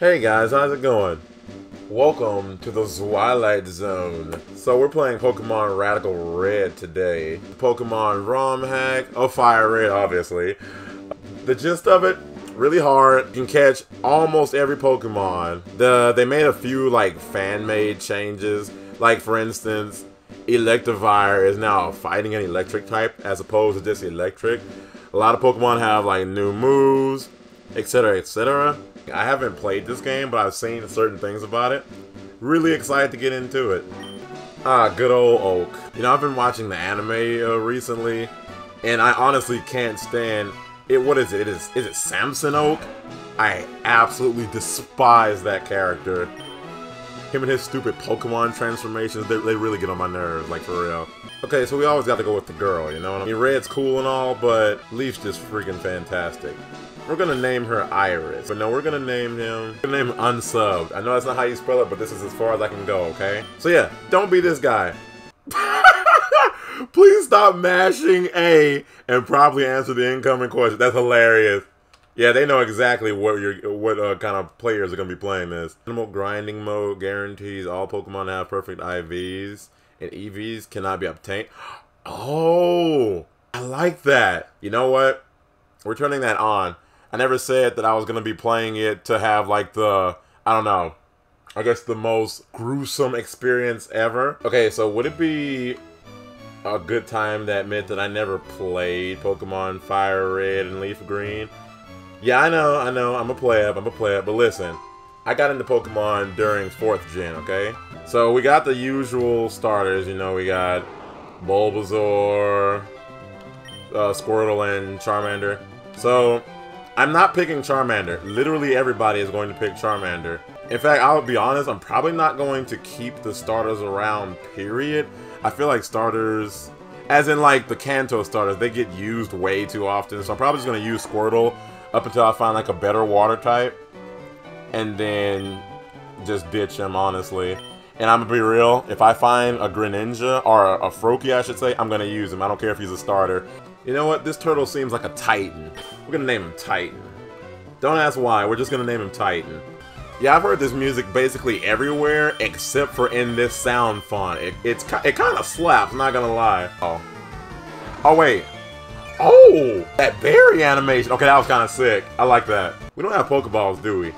Hey guys, how's it going? Welcome to the Twilight Zone. So we're playing Pokemon Radical Red today. Pokemon ROM hack, oh Fire Red obviously. The gist of it, really hard. You can catch almost every Pokemon. The They made a few like fan-made changes. Like for instance, Electivire is now fighting an electric type as opposed to just electric. A lot of Pokemon have like new moves, etc etc. I haven't played this game, but I've seen certain things about it. Really excited to get into it. Ah, good old Oak. You know, I've been watching the anime uh, recently, and I honestly can't stand it. What is it? It is is it Samson Oak? I absolutely despise that character. Him and his stupid Pokemon transformations, they, they really get on my nerves, like for real. Okay, so we always got to go with the girl, you know what I mean? Red's cool and all, but Leaf's just freaking fantastic. We're gonna name her Iris. But no, we're gonna name him, we're gonna name him Unsubbed. I know that's not how you spell it, but this is as far as I can go, okay? So yeah, don't be this guy. Please stop mashing A and probably answer the incoming question. That's hilarious. Yeah, they know exactly what you're, what uh, kind of players are gonna be playing this. Minimal grinding mode guarantees all Pokemon have perfect IVs, and EVs cannot be obtained. Oh, I like that. You know what? We're turning that on. I never said that I was gonna be playing it to have like the I don't know. I guess the most gruesome experience ever. Okay, so would it be a good time to admit that I never played Pokemon Fire Red and Leaf Green? Yeah, I know, I know, I'm a pleb, I'm a pleb, but listen, I got into Pokemon during 4th gen, okay? So we got the usual starters, you know, we got Bulbasaur, uh, Squirtle, and Charmander. So I'm not picking Charmander. Literally everybody is going to pick Charmander. In fact, I'll be honest, I'm probably not going to keep the starters around, period. I feel like starters, as in like the Kanto starters, they get used way too often. So I'm probably just going to use Squirtle up until I find like a better water type. And then just ditch him, honestly. And I'm gonna be real, if I find a Greninja, or a, a Froakie I should say, I'm gonna use him. I don't care if he's a starter. You know what? This turtle seems like a Titan. We're gonna name him Titan. Don't ask why, we're just gonna name him Titan. Yeah, I've heard this music basically everywhere except for in this sound font. It, it's it kind of slaps, not gonna lie. Oh. Oh, wait. Oh! That berry animation. Okay, that was kind of sick. I like that. We don't have Pokeballs, do we?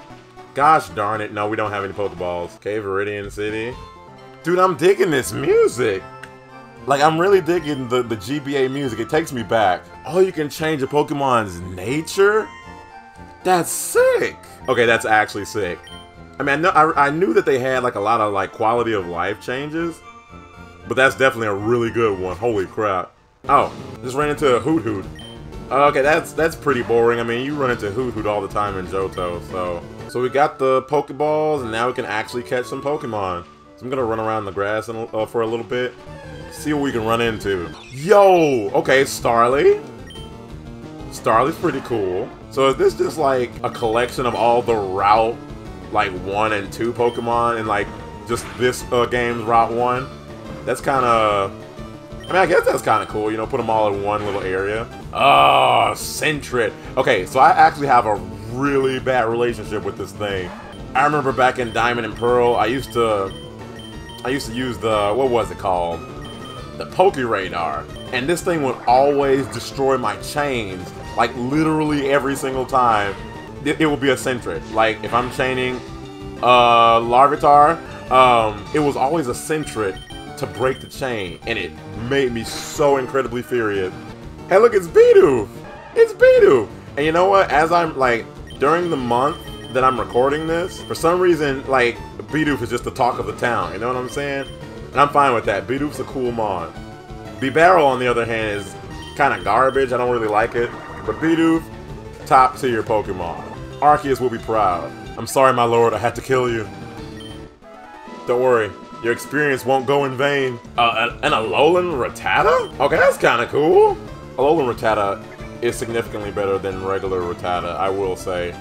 Gosh darn it. No, we don't have any Pokeballs. Okay, Viridian City. Dude, I'm digging this music. Like, I'm really digging the, the GBA music. It takes me back. Oh, you can change a Pokemon's nature? That's sick. Okay, that's actually sick. I mean, I, know, I, I knew that they had, like, a lot of, like, quality of life changes. But that's definitely a really good one. Holy crap. Oh, just ran into a Hoothoot. Okay, that's that's pretty boring. I mean, you run into Hoothoot all the time in Johto, so... So we got the Pokeballs, and now we can actually catch some Pokemon. So I'm gonna run around the grass in, uh, for a little bit. See what we can run into. Yo! Okay, Starly. Starly's pretty cool. So is this just like a collection of all the Route, like, 1 and 2 Pokemon and, like, just this uh, game's Route 1? That's kind of... I mean, I guess that's kind of cool, you know, put them all in one little area. Oh, Sentret. Okay, so I actually have a really bad relationship with this thing. I remember back in Diamond and Pearl, I used to... I used to use the... What was it called? the Poke Radar, and this thing would always destroy my chains, like literally every single time. It, it would be a Sentret. Like if I'm chaining uh, Larvitar, um, it was always a Sentret to break the chain, and it made me so incredibly furious. Hey, look, it's Bidoof! It's Bidoof! And you know what? As I'm like during the month that I'm recording this, for some reason, like Bidoof is just the talk of the town. You know what I'm saying? And I'm fine with that. Bidoof's a cool mod. Bibarel, on the other hand, is kind of garbage. I don't really like it. But Bidoof, top tier Pokemon. Arceus will be proud. I'm sorry, my lord, I had to kill you. Don't worry, your experience won't go in vain. Uh, an Alolan Rattata? Okay, that's kind of cool. Alolan Rattata is significantly better than regular Rattata, I will say.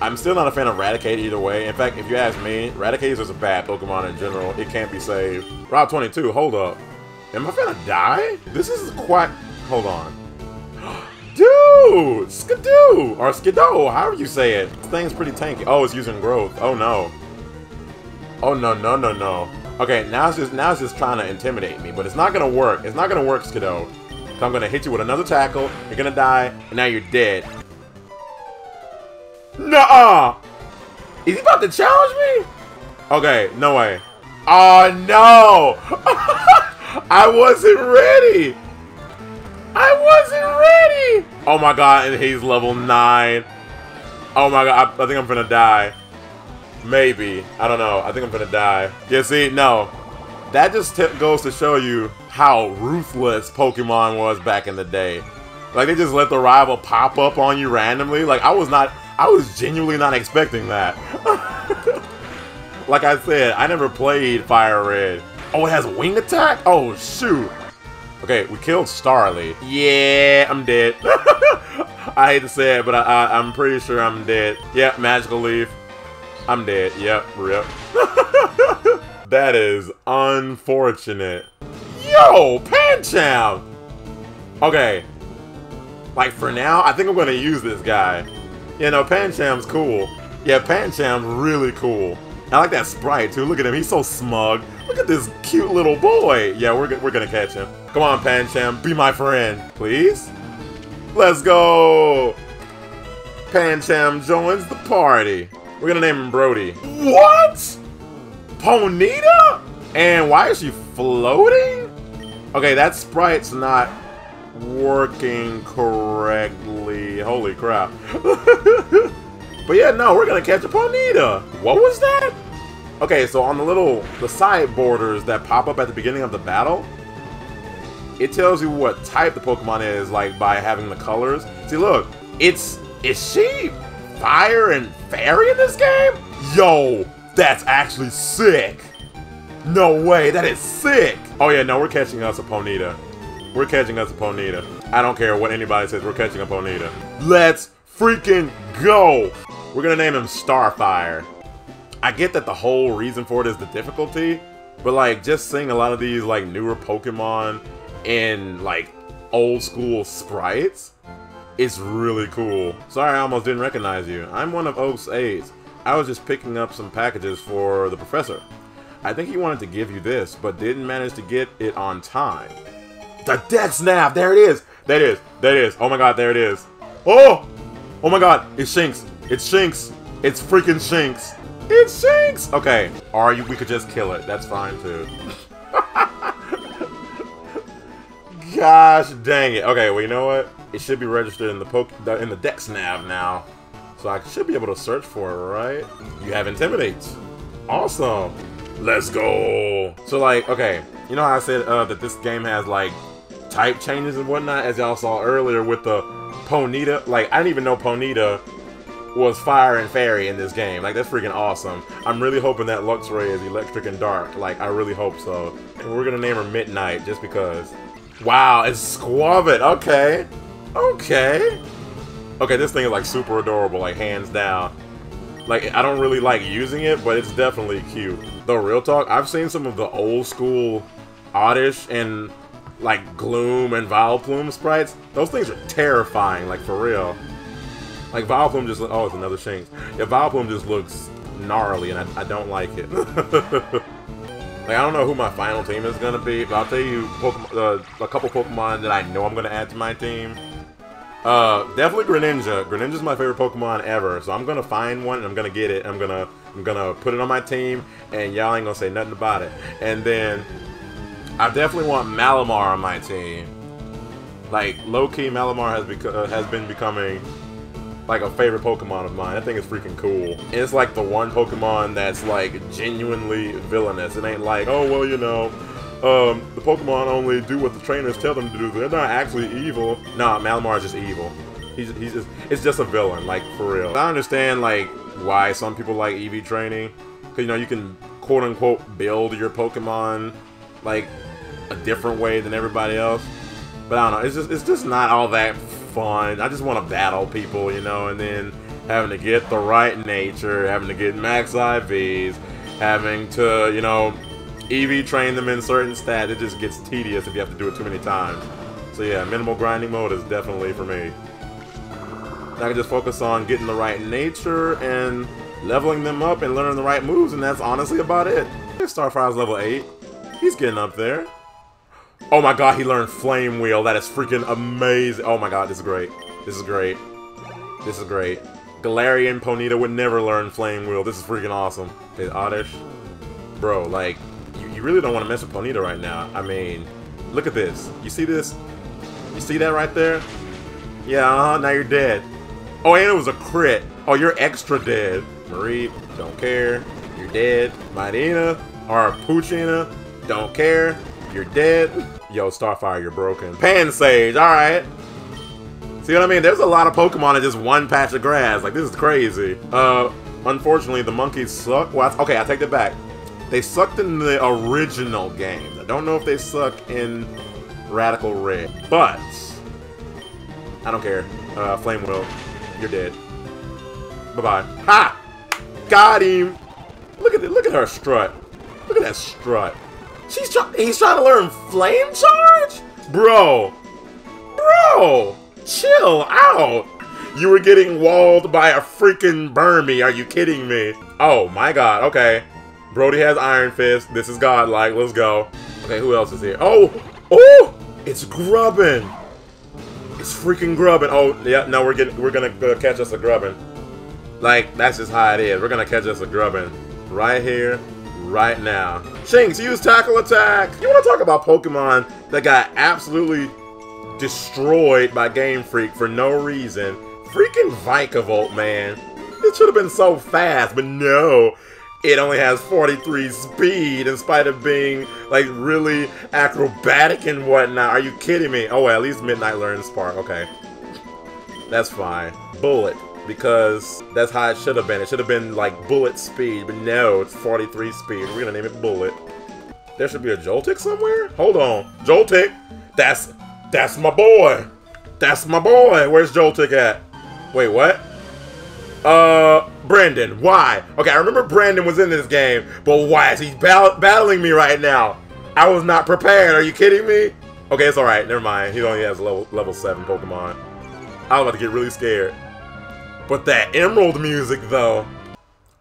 I'm still not a fan of Raticate either way. In fact, if you ask me, Raticate is just a bad Pokemon in general. It can't be saved. Route 22, hold up. Am I gonna die? This is quite... Hold on. Dude! Dude, Skiddo, or Skiddo, however you say it. This thing's pretty tanky. Oh, it's using growth. Oh no. Oh no, no, no, no. Okay, now it's just now it's just trying to intimidate me, but it's not gonna work. It's not gonna work, Skiddo. So I'm gonna hit you with another tackle, you're gonna die, and now you're dead. Nuh-uh! Is he about to challenge me? Okay, no way. Oh no! I wasn't ready! I wasn't ready! Oh my god, and he's level 9. Oh my god, I, I think I'm gonna die. Maybe. I don't know. I think I'm gonna die. Yeah, see, no. That just goes to show you how ruthless Pokemon was back in the day. Like, they just let the rival pop up on you randomly. Like, I was not... I was genuinely not expecting that. like I said, I never played Fire Red. Oh, it has wing attack? Oh, shoot. Okay, we killed Starly. Yeah, I'm dead. I hate to say it, but I, I, I'm pretty sure I'm dead. Yep, Magical Leaf. I'm dead. Yep, rip. that is unfortunate. Yo, Pancham! Okay. Like, for now, I think I'm going to use this guy. You know, Pancham's cool. Yeah, Pancham's really cool. I like that sprite, too. Look at him. He's so smug. Look at this cute little boy. Yeah, we're, we're going to catch him. Come on, Pancham. Be my friend. Please? Let's go! Pancham joins the party. We're gonna name him Brody. What? Ponyta? And why is she floating? Okay, that sprite's not working correctly. Holy crap. but yeah, no, we're gonna catch a Ponyta. What was that? Okay, so on the little, the side borders that pop up at the beginning of the battle, it tells you what type the Pokemon is, like, by having the colors. See, look, it's, is she fire and fairy in this game? Yo, that's actually sick. No way, that is sick. Oh yeah, no, we're catching us a Ponyta. We're catching us a Ponyta. I don't care what anybody says, we're catching a Ponyta. Let's freaking go. We're gonna name him Starfire. I get that the whole reason for it is the difficulty, but like just seeing a lot of these like newer Pokemon in like old school sprites it's really cool. Sorry I almost didn't recognize you. I'm one of Oak's aides. I was just picking up some packages for the professor. I think he wanted to give you this, but didn't manage to get it on time. The Dex nav! There it is! There it is! There it is! Oh my god, there it is! Oh! Oh my god! It's Shinx! It's Shinx! It's freaking Shinx! It's Shinx! Okay. Or you, we could just kill it. That's fine too. Gosh dang it. Okay, well you know what? It should be registered in the poke in the Dex nav now. So I should be able to search for it, right? You have Intimidate. Awesome. Let's go. So like, okay, you know how I said uh, that this game has like type changes and whatnot, as y'all saw earlier with the Ponyta. Like, I didn't even know Ponyta was fire and fairy in this game. Like, that's freaking awesome. I'm really hoping that Luxray is electric and dark. Like, I really hope so. And we're gonna name her Midnight just because. Wow, it's Skwovet. Okay. Okay. Okay, this thing is like super adorable, like hands down. Like, I don't really like using it, but it's definitely cute. Though, real talk, I've seen some of the old school Oddish and like Gloom and Vileplume sprites. Those things are terrifying, like for real. Like Vileplume just, oh, it's another Shinx. Yeah, Vileplume just looks gnarly and I, I don't like it. Like, I don't know who my final team is going to be, but I'll tell you Pokemon, uh, a couple Pokemon that I know I'm going to add to my team. Uh, definitely Greninja. Greninja's my favorite Pokemon ever, so I'm gonna find one and I'm gonna get it. I'm gonna I'm gonna put it on my team, and y'all ain't gonna say nothing about it. And then I definitely want Malamar on my team. Like low key, Malamar has become uh, has been becoming like a favorite Pokemon of mine. I think it's freaking cool. It's like the one Pokemon that's like genuinely villainous. It ain't like oh well you know um, the Pokemon only do what the trainers tell them to do. They're not actually evil. Nah, Malamar is just evil. He's, he's just, it's just a villain, like, for real. I understand, like, why some people like EV training. Because, you know, you can, quote-unquote, build your Pokemon, like, a different way than everybody else. But I don't know, it's just, it's just not all that fun. I just want to battle people, you know, and then having to get the right nature, having to get max IVs, having to, you know, EV train them in certain stats, it just gets tedious if you have to do it too many times. So yeah, minimal grinding mode is definitely for me. I can just focus on getting the right nature and leveling them up and learning the right moves, and that's honestly about it. Starfire's level 8. He's getting up there. Oh my god, he learned Flame Wheel. That is freaking amazing. Oh my god, this is great. This is great. This is great. Galarian Ponyta would never learn Flame Wheel. This is freaking awesome. Okay, Oddish. Bro, like, really don't want to mess with Ponyta right now. I mean, look at this. You see this? You see that right there? Yeah, uh-huh, now you're dead. Oh, and it was a crit. Oh, you're extra dead. Marie, don't care. You're dead. Marina, or Puchina, don't care. You're dead. Yo, Starfire, you're broken. Pansage, alright. See what I mean? There's a lot of Pokemon in just one patch of grass. Like, this is crazy. Uh, unfortunately, the monkeys suck. Well, okay, I take that back. They sucked in the original game. I don't know if they suck in Radical Red. But, I don't care. Uh, Flame Wheel, you're dead. Bye-bye. Ha! Got him! Look at it. Look at her strut. Look at that strut. She's trying. He's trying to learn flame charge, bro. Bro, chill out. You were getting walled by a freaking Burmy. Are you kidding me? Oh my god. Okay. Brody has Iron Fist. This is godlike. Let's go. Okay, who else is here? Oh, oh, it's Grubbin. It's freaking Grubbin. Oh, yeah. No, we're getting. We're gonna, catch us a Grubbin. Like that's just how it is. We're gonna catch us a Grubbin right here, right now. Shinx, use Tackle Attack! You wanna talk about Pokemon that got absolutely destroyed by Game Freak for no reason? Freaking Vikavolt, man. It should have been so fast, but no. It only has 43 speed in spite of being, like, really acrobatic and whatnot. Are you kidding me? Oh, well, at least Midnight learns Spark. Okay. That's fine. Bullet because that's how it should have been. It should have been like bullet speed, but no, it's 43 speed. We're gonna name it bullet. There should be a Joltik somewhere? Hold on. Joltik! That's that's my boy! That's my boy! Where's Joltik at? Wait, what? Uh, Brandon, why? Okay, I remember Brandon was in this game, but why is he bat battling me right now? I was not prepared. Are you kidding me? Okay, it's alright. Never mind. He only has level, level 7 Pokemon. I was about to get really scared. But that Emerald music, though.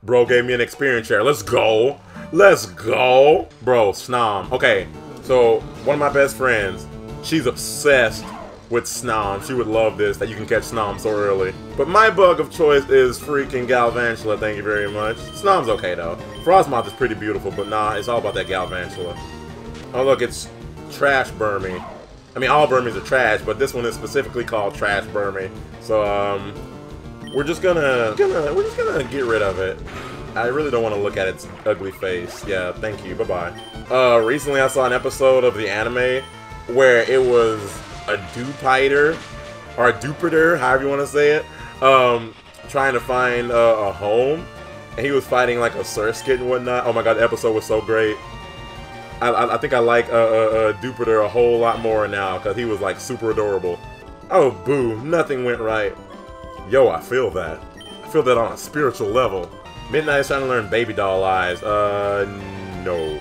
Bro gave me an experience share. Let's go. Let's go. Bro, Snom. Okay, so one of my best friends, she's obsessed with Snom. She would love this, that you can catch Snom so early. But my bug of choice is freaking Galvantula, thank you very much. Snom's okay, though. Frosmoth is pretty beautiful, but nah, it's all about that Galvantula. Oh, look, it's Trash Burmy. I mean, all Burmies are trash, but this one is specifically called Trash Burmy. So, um, we're just gonna, gonna, we're just gonna get rid of it. I really don't want to look at its ugly face. Yeah, thank you. Bye-bye. Uh, recently I saw an episode of the anime where it was a dupiter or a Dewpider, however you want to say it, um, trying to find uh, a home. And he was fighting like a Surskit and whatnot. Oh my god, the episode was so great. I, I, I think I like uh, uh, uh, a whole lot more now because he was like super adorable. Oh, boo. Nothing went right. Yo, I feel that. I feel that on a spiritual level. Midnight is trying to learn Baby Doll Eyes. Uh, no.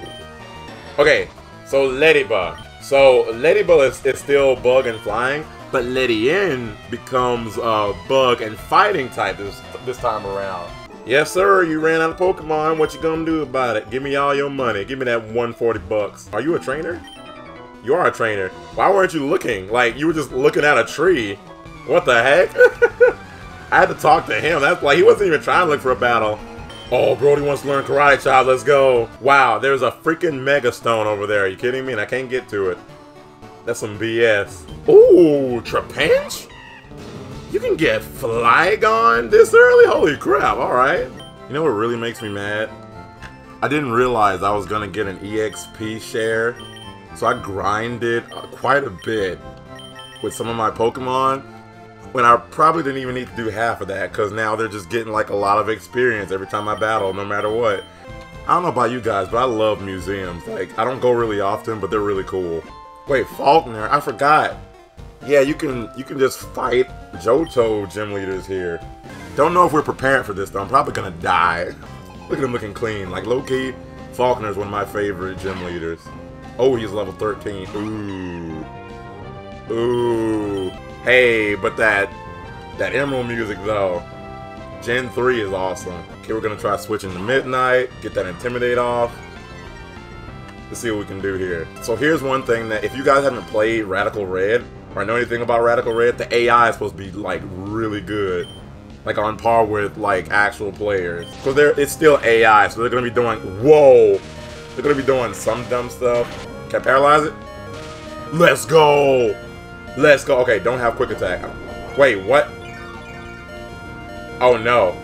Okay, so let it Ledyba. So Ledyba is, is still bug and flying, but Ledian becomes uh, bug and fighting type this, this time around. Yes, sir, you ran out of Pokemon. What you gonna do about it? Give me all your money. Give me that 140 bucks. Are you a trainer? You are a trainer. Why weren't you looking? Like, you were just looking at a tree. What the heck? I had to talk to him. That's like he wasn't even trying to look for a battle. Oh, Brody wants to learn Karate Chop. Let's go. Wow, there's a freaking Mega Stone over there. Are you kidding me? And I can't get to it. That's some BS. Ooh, Trapinch? You can get Flygon this early? Holy crap, alright. You know what really makes me mad? I didn't realize I was to get an EXP share. So I grinded quite a bit with some of my Pokemon when I probably didn't even need to do half of that because now they're just getting like a lot of experience every time I battle, no matter what. I don't know about you guys, but I love museums. Like, I don't go really often, but they're really cool. Wait, Falkner, I forgot. Yeah, you can you can just fight Johto gym leaders here. Don't know if we're prepared for this though. I'm probably gonna die. Look at him looking clean. Like low-key, Falkner is one of my favorite gym leaders. Oh, he's level 13. Ooh. Ooh. Hey, but that That Emerald music, though. Gen 3 is awesome. Okay, we're gonna try switching to Midnight, get that Intimidate off. Let's see what we can do here. So here's one thing that if you guys haven't played Radical Red, or know anything about Radical Red, the AI is supposed to be, like, really good. Like, on par with, like, actual players. Because they're it's still AI, so they're gonna be doing... Whoa! They're gonna be doing some dumb stuff. Can I paralyze it? Let's go! Let's go. Okay, don't have quick attack. Wait, what? Oh, no.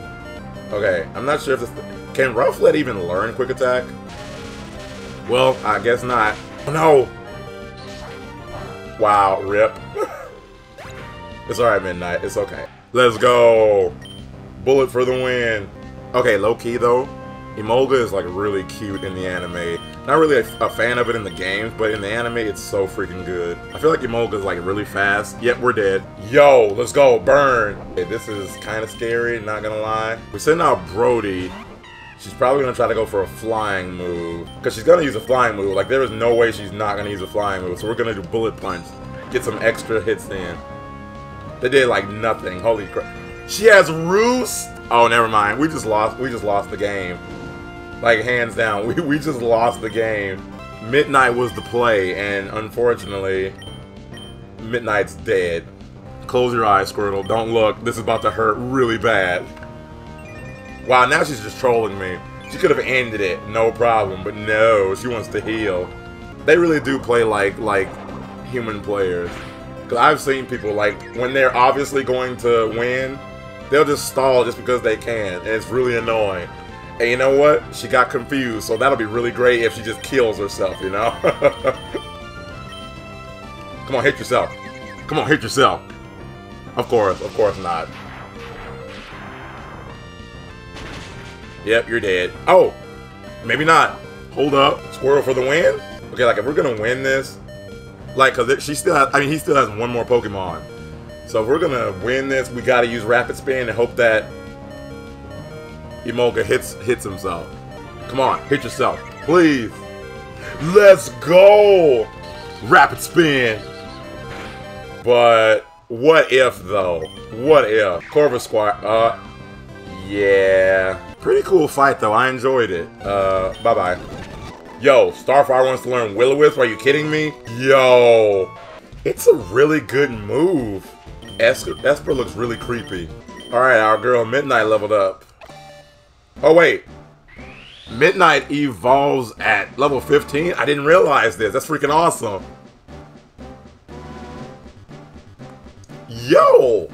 Okay, I'm not sure if this... Can Rufflet even learn quick attack? Well, I guess not. Oh, no! Wow, rip. it's alright, Midnight. It's okay. Let's go! Bullet for the win. Okay, low-key, though. Emolga is, like, really cute in the anime. Not really a, a, fan of it in the games, but in the anime, it's so freaking good. I feel like Emolga is, like, really fast, yet we're dead. Yo, let's go, burn! This is kind of scary, not gonna lie. We're sending out Brody. She's probably gonna try to go for a flying move. Because she's gonna use a flying move. Like, there is no way she's not gonna use a flying move. So we're gonna do Bullet Punch. Get some extra hits in. They did, like, nothing. Holy crap. She has Roost! Oh, never mind. We just lost. We just lost the game. Like, hands down, we, we just lost the game. Midnight was the play, and unfortunately, Midnight's dead. Close your eyes, Squirtle. Don't look. This is about to hurt really bad. Wow, now she's just trolling me. She could have ended it, no problem, but no, she wants to heal. They really do play like like human players. Because I've seen people, like, when they're obviously going to win, they'll just stall just because they can, and it's really annoying. And you know what? She got confused, so that'll be really great if she just kills herself, you know? Come on, hit yourself. Come on, hit yourself. Of course, of course not. Yep, you're dead. Oh, maybe not. Hold up. Squirrel for the win? Okay, like, if we're gonna win this, like, because she still has, I mean, he still has one more Pokemon. So if we're gonna win this, we gotta use Rapid Spin and hope that Emolga hits hits himself. Come on, hit yourself. Please. Let's go! Rapid spin. But what if though? What if? Corvisquire, uh yeah. Pretty cool fight though. I enjoyed it. Uh bye-bye. Yo, Starfire wants to learn Will-O-Wisp. Are you kidding me? Yo. It's a really good move. Esper, Esper looks really creepy. Alright, our girl Midnight leveled up. Oh, wait. Midnight evolves at level 15? I didn't realize this. That's freaking awesome. Yo!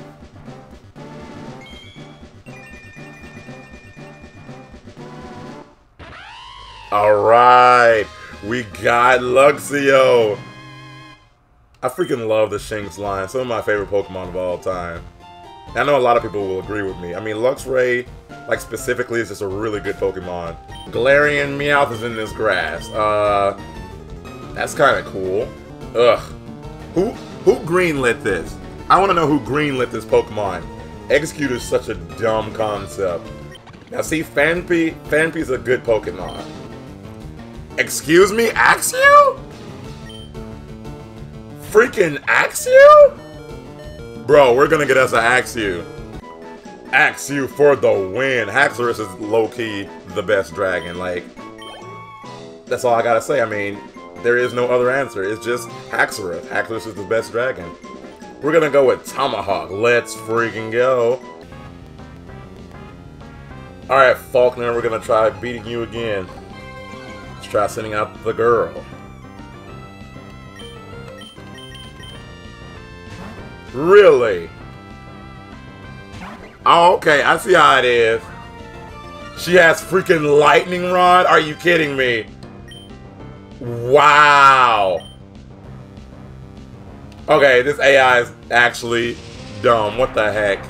Alright. We got Luxio. I freaking love the Shinx line. Some of my favorite Pokemon of all time. I know a lot of people will agree with me. I mean, Luxray like specifically is just a really good Pokemon. Galarian Meowth is in this grass. Uh, that's kind of cool. Ugh. Who who greenlit this? I want to know who greenlit this Pokemon. Exeggcute is such a dumb concept. Now see, Phanpy, Phanpy's a good Pokemon. Excuse me, Axew? Freaking Axew? Bro, we're gonna get us an Axew. Axew for the win. Haxorus is low-key the best dragon. Like, that's all I gotta say. I mean, there is no other answer. It's just Haxorus. Haxorus is the best dragon. We're gonna go with Tomahawk. Let's freaking go. Alright, Falkner, we're gonna try beating you again. Let's try sending out the girl. Really? Oh, okay. I see how it is. She has freaking lightning rod? Are you kidding me? Wow. Okay, this AI is actually dumb. What the heck?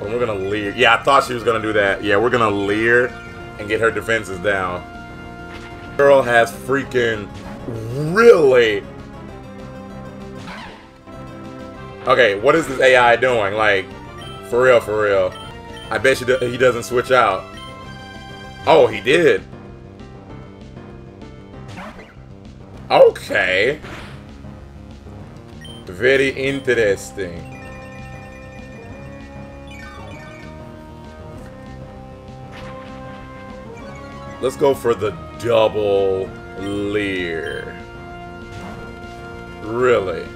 Well, we're gonna leer. Yeah, I thought she was gonna do that. Yeah, we're gonna leer and get her defenses down. Girl has freaking really Okay, what is this AI doing? Like, for real, for real. I bet you do he doesn't switch out. Oh, he did. Okay. Very interesting. Let's go for the double leer. Really?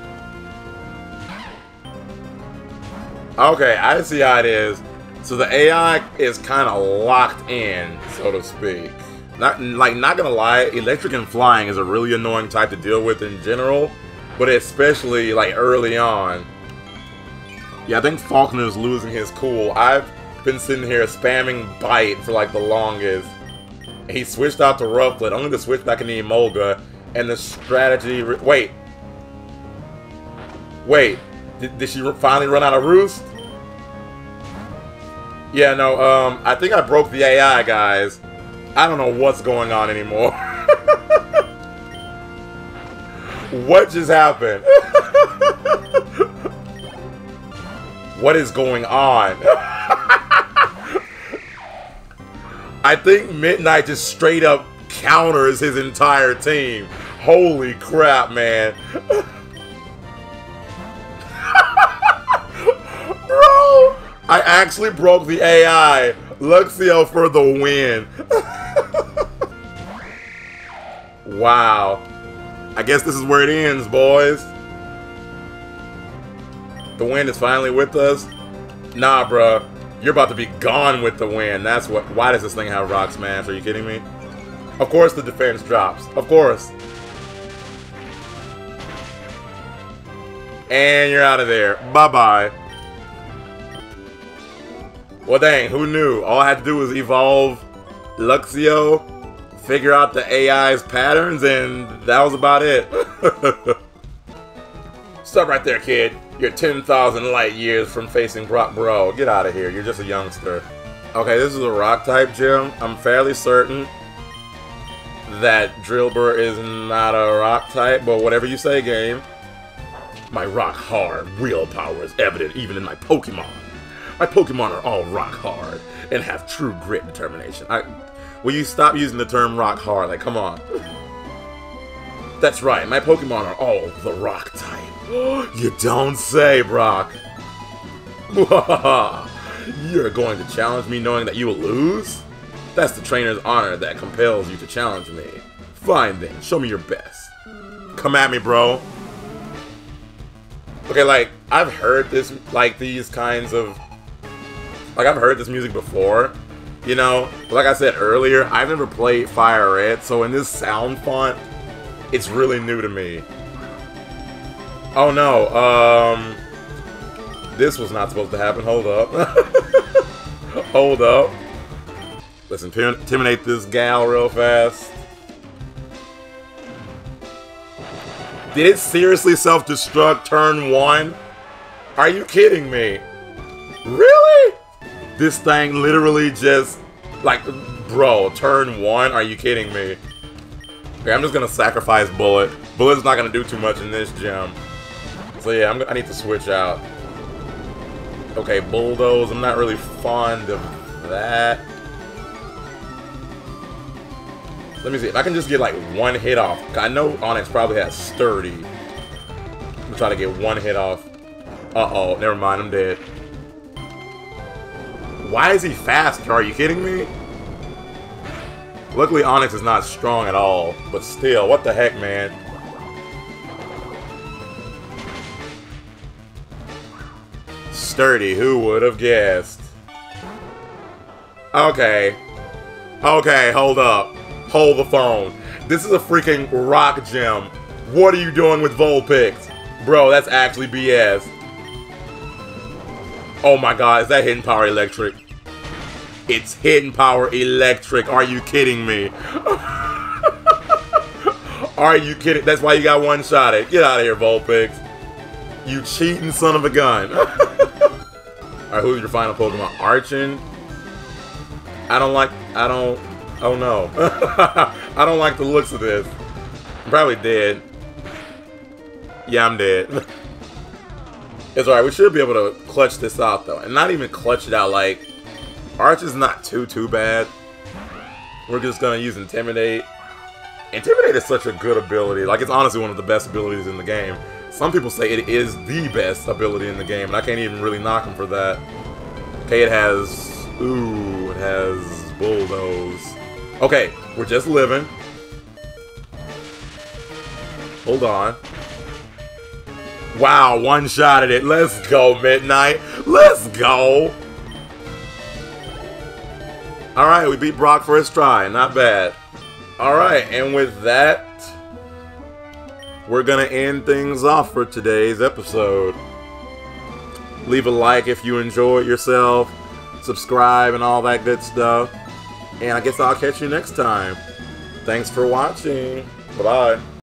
Okay, I see how it is. So the AI is kind of locked in, so to speak. Not like not gonna lie, electric and flying is a really annoying type to deal with in general, but especially like early on. Yeah, I think Falkner is losing his cool. I've been sitting here spamming bite for like the longest. He switched out to Rufflet, only to switch back into Emolga, and the strategy. wait, wait, did, did she finally run out of roost? Yeah, no, um, I think I broke the AI, guys. I don't know what's going on anymore. what just happened? what is going on? I think Midnight just straight up counters his entire team. Holy crap, man. I actually broke the AI. Luxio for the win. wow. I guess this is where it ends, boys. The wind is finally with us. Nah, bruh. You're about to be gone with the wind. That's what. Why does this thing have rock smash? Are you kidding me? Of course the defense drops. Of course. And you're out of there. Bye-bye. Well, dang, who knew? All I had to do was evolve Luxio, figure out the AI's patterns, and that was about it. Stop right there, kid. You're 10,000 light years from facing Brock Bro. Get out of here. You're just a youngster. Okay, this is a rock type gym. I'm fairly certain that Drillbur is not a rock type, but whatever you say, game. My rock hard willpower is evident even in my Pokemon. My Pokemon are all rock hard and have true grit determination. I, will you stop using the term rock hard? Like, come on. That's right, my Pokemon are all the rock type. you don't say, Brock. You're going to challenge me knowing that you will lose? That's the trainer's honor that compels you to challenge me. Fine then, show me your best. Come at me, bro. Okay, like, I've heard this, like, these kinds of like, I've heard this music before, you know? Like I said earlier, I've never played Fire Red, so in this sound font, it's really new to me. Oh no, um... This was not supposed to happen, hold up. hold up. Let's intimidate this gal real fast. Did it seriously self-destruct turn one? Are you kidding me? Really? This thing literally just, like, bro, turn one? Are you kidding me? Okay, I'm just gonna sacrifice Bullet. Bullet's not gonna do too much in this gym. So yeah, I'm, I need to switch out. Okay, Bulldoze, I'm not really fond of that. Let me see, if I can just get like one hit off. I know Onix probably has Sturdy. I'm gonna try to get one hit off. Uh-oh, never mind, I'm dead. Why is he faster? Are you kidding me? Luckily, Onix is not strong at all, but still, what the heck, man? Sturdy, who would have guessed? Okay. Okay, hold up. Hold the phone. This is a freaking rock gem. What are you doing with Vulpix? Bro, that's actually BS. Oh my god, is that hidden power electric? It's hidden power electric. Are you kidding me? Are you kidding? That's why you got one shot at. Get out of here, Vulpix. You cheating son of a gun. Alright, who's your final Pokemon? Archen? I don't like... I don't... Oh no. I don't like the looks of this. I'm probably dead. Yeah, I'm dead. It's alright, we should be able to clutch this out though. And not even clutch it out like Arch is not too, too bad. We're just gonna use Intimidate. Intimidate is such a good ability. Like, it's honestly one of the best abilities in the game. Some people say it is the best ability in the game, and I can't even really knock him for that. Okay, it has... Ooh, it has Bulldoze. Okay, we're just living. Hold on. Wow, one shot at it. Let's go, Midnight. Let's go. Alright, we beat Brock first try. Not bad. Alright, and with that, we're going to end things off for today's episode. Leave a like if you enjoyed yourself. Subscribe and all that good stuff. And I guess I'll catch you next time. Thanks for watching. Bye-bye.